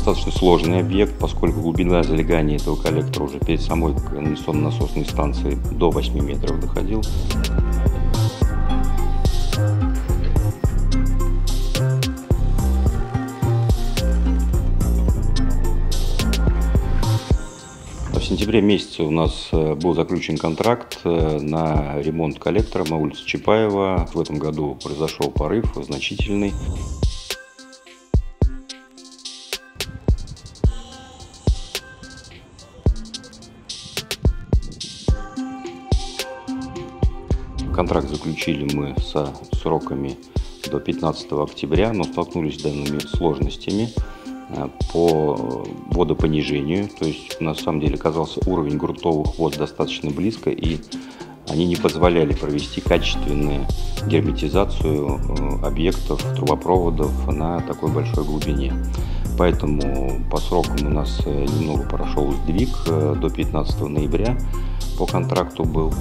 Достаточно сложный объект, поскольку глубина залегания этого коллектора уже перед самой конденсационно-насосной станцией до 8 метров доходил. В сентябре месяце у нас э, был заключен контракт э, на ремонт коллектора на улице Чапаева. В этом году произошел порыв значительный. Контракт заключили мы со сроками до 15 октября, но столкнулись с данными сложностями э, по водопонижению. То есть на самом деле оказался уровень грунтовых вод достаточно близко, и они не позволяли провести качественную герметизацию э, объектов, трубопроводов на такой большой глубине. Поэтому по срокам у нас э, немного прошел сдвиг до 15 ноября по контракту был.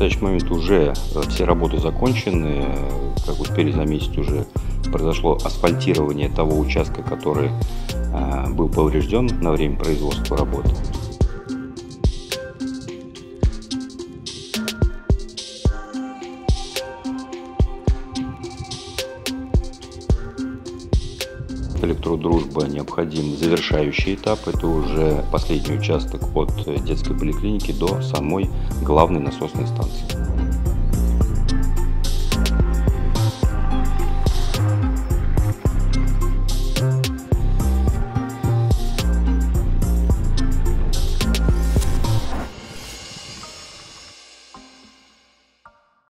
Настоящий момент уже э, все работы закончены, э, как успели заметить, уже произошло асфальтирование того участка, который э, был поврежден на время производства работы. Электродружба необходим завершающий этап. Это уже последний участок от детской поликлиники до самой главной насосной станции.